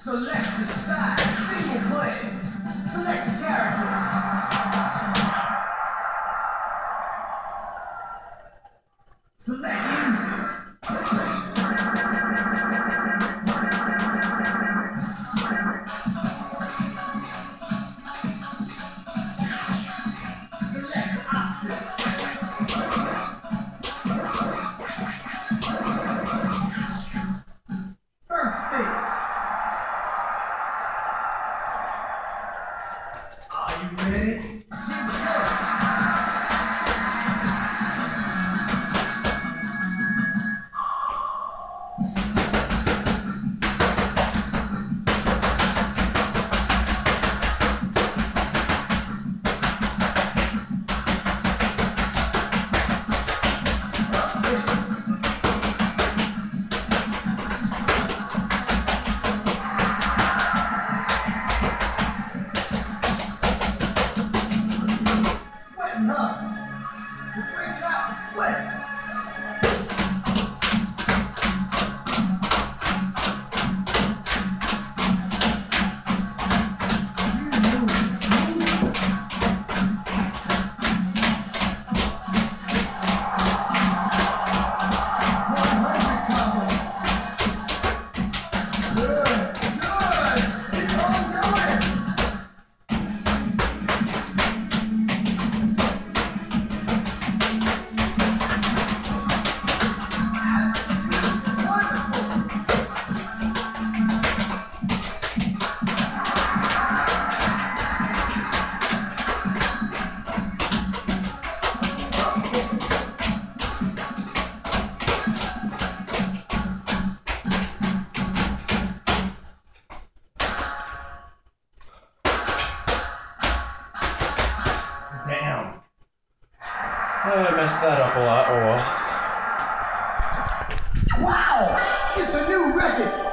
Select the style, single. Select the character. Select You ready? way. I messed that up a lot. Oh well. Wow! It's a new record!